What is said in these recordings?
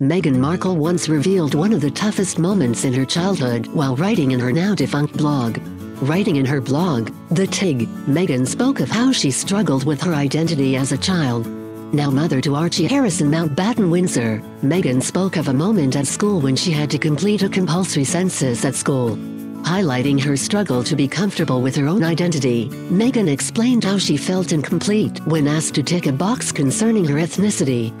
Meghan Markle once revealed one of the toughest moments in her childhood while writing in her now defunct blog. Writing in her blog, The Tig, Meghan spoke of how she struggled with her identity as a child. Now mother to Archie Harrison Mountbatten Windsor, Meghan spoke of a moment at school when she had to complete a compulsory census at school. Highlighting her struggle to be comfortable with her own identity, Meghan explained how she felt incomplete when asked to tick a box concerning her ethnicity.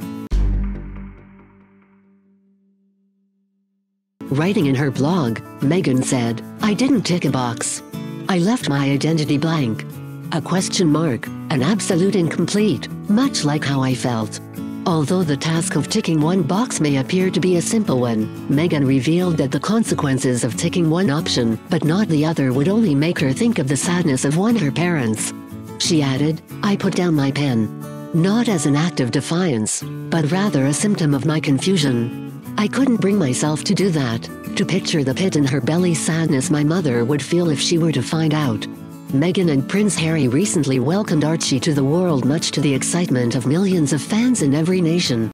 Writing in her blog, Meghan said, I didn't tick a box. I left my identity blank. A question mark, an absolute incomplete, much like how I felt. Although the task of ticking one box may appear to be a simple one, Meghan revealed that the consequences of ticking one option but not the other would only make her think of the sadness of one of her parents. She added, I put down my pen. Not as an act of defiance, but rather a symptom of my confusion. I couldn't bring myself to do that, to picture the pit in her belly sadness my mother would feel if she were to find out. Meghan and Prince Harry recently welcomed Archie to the world much to the excitement of millions of fans in every nation.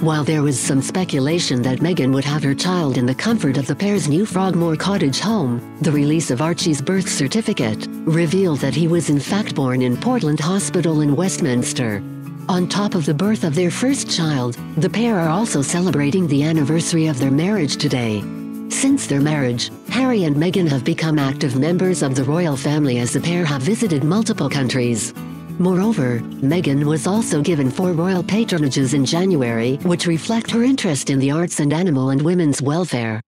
While there was some speculation that Meghan would have her child in the comfort of the pair's new Frogmore Cottage home, the release of Archie's birth certificate revealed that he was in fact born in Portland Hospital in Westminster. On top of the birth of their first child, the pair are also celebrating the anniversary of their marriage today. Since their marriage, Harry and Meghan have become active members of the royal family as the pair have visited multiple countries. Moreover, Meghan was also given four royal patronages in January, which reflect her interest in the arts and animal and women's welfare.